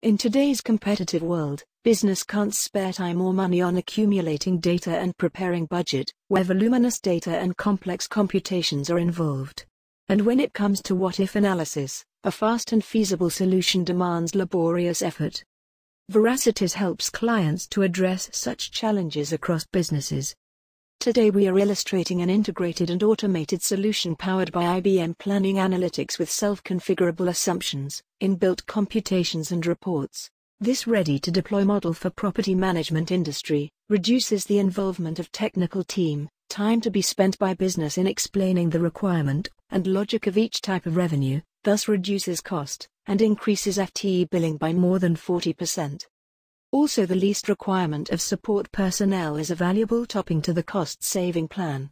In today's competitive world, business can't spare time or money on accumulating data and preparing budget, where voluminous data and complex computations are involved. And when it comes to what if analysis, a fast and feasible solution demands laborious effort. Veracitiz helps clients to address such challenges across businesses. Today we are illustrating an integrated and automated solution powered by IBM Planning Analytics with self-configurable assumptions, inbuilt computations and reports. This ready-to-deploy model for property management industry reduces the involvement of technical team, time to be spent by business in explaining the requirement and logic of each type of revenue, thus reduces cost and increases FTE billing by more than 40%. Also the least requirement of support personnel is a valuable topping to the cost-saving plan.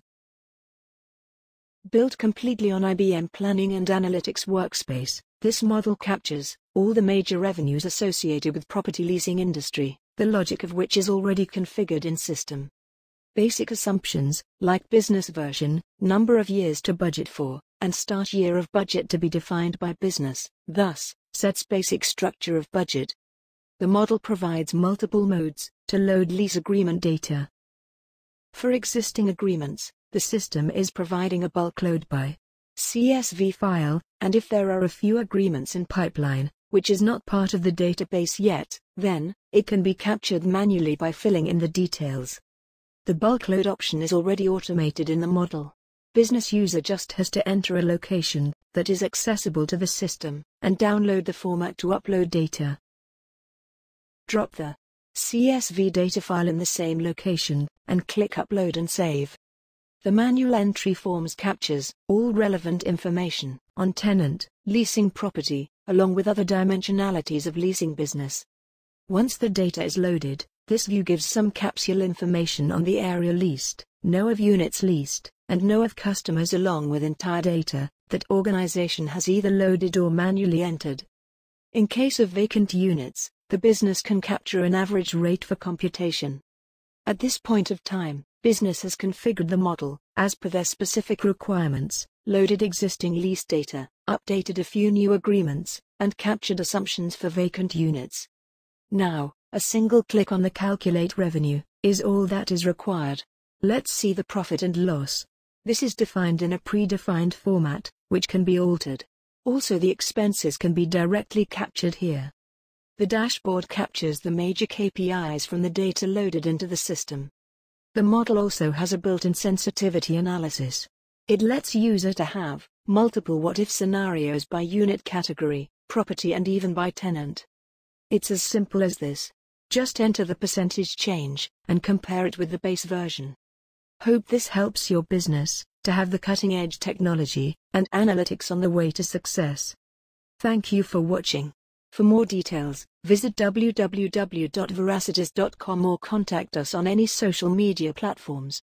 Built completely on IBM Planning and Analytics Workspace, this model captures all the major revenues associated with property leasing industry, the logic of which is already configured in system. Basic assumptions, like business version, number of years to budget for, and start year of budget to be defined by business, thus, sets basic structure of budget. The model provides multiple modes to load lease agreement data. For existing agreements, the system is providing a bulk load by CSV file, and if there are a few agreements in pipeline, which is not part of the database yet, then, it can be captured manually by filling in the details. The bulk load option is already automated in the model business user just has to enter a location that is accessible to the system and download the format to upload data. Drop the CSV data file in the same location and click upload and save. The manual entry forms captures all relevant information on tenant, leasing property, along with other dimensionalities of leasing business. Once the data is loaded, this view gives some capsule information on the area leased, know of units leased, and know of customers along with entire data that organization has either loaded or manually entered. In case of vacant units, the business can capture an average rate for computation. At this point of time, business has configured the model as per their specific requirements, loaded existing lease data, updated a few new agreements, and captured assumptions for vacant units. Now, a single click on the calculate revenue is all that is required. Let's see the profit and loss. This is defined in a predefined format, which can be altered. Also the expenses can be directly captured here. The dashboard captures the major KPIs from the data loaded into the system. The model also has a built-in sensitivity analysis. It lets user to have multiple what-if scenarios by unit category, property and even by tenant. It's as simple as this. Just enter the percentage change and compare it with the base version. Hope this helps your business to have the cutting edge technology and analytics on the way to success. Thank you for watching. For more details, visit www.veracitiz.com or contact us on any social media platforms.